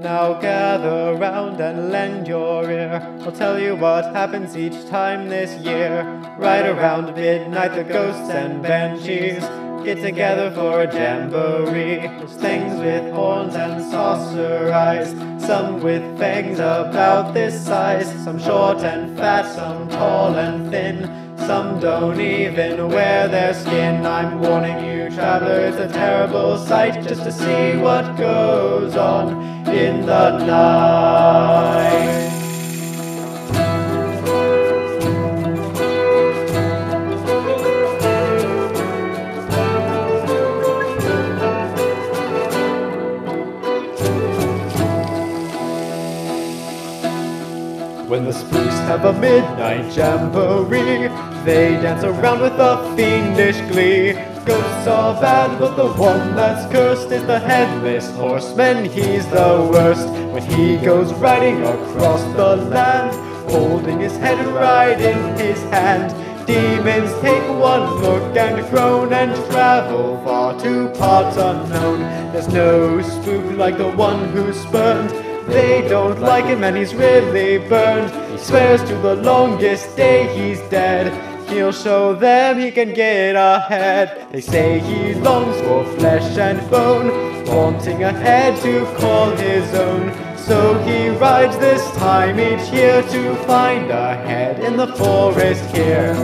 Now gather round and lend your ear. I'll tell you what happens each time this year. Right around midnight, the ghosts and banshees get together for a jamboree. There's things with horns and saucer eyes, some with fangs about this size, some short and fat, some tall and thin. Some don't even wear their skin. I'm warning you, traveler, it's a terrible sight just to see what goes on in the night. When the spooks have a midnight jamboree, they dance around with a fiendish glee. Ghosts are bad, but the one that's cursed is the headless horseman. He's the worst when he goes riding across the land, holding his head right in his hand. Demons take one look and groan and travel far to parts unknown. There's no spook like the one who's spurned. They don't like him and he's really burned. He swears to the longest day he's dead. He'll show them he can get ahead. They say he longs for flesh and bone, wanting a head to call his own. So he rides this time each year to find a head in the forest here.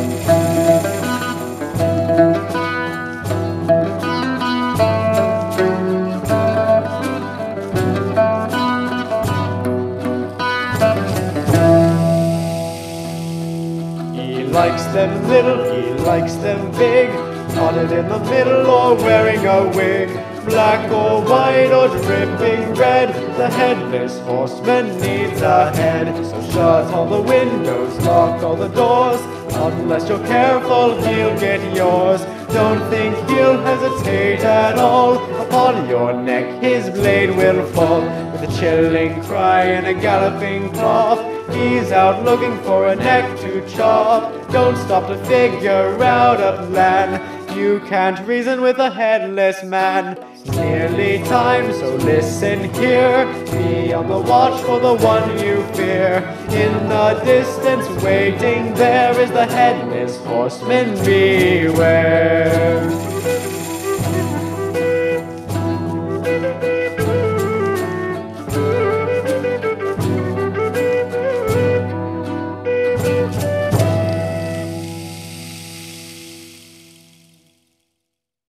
Likes them little, he likes them big, potted in the middle or wearing a wig. Black or white or dripping red, the headless horseman needs a head. So shut all the windows, lock all the doors, unless you're careful, he'll get yours. Don't think he'll hesitate at all. Upon your neck his blade will fall. With a chilling cry and a galloping cough, he's out looking for a neck to chop. Don't stop to figure out a plan. You can't reason with a headless man. It's nearly time, so listen here. Be on the watch for the one you fear. In the distance, waiting there is the headless horseman. Beware.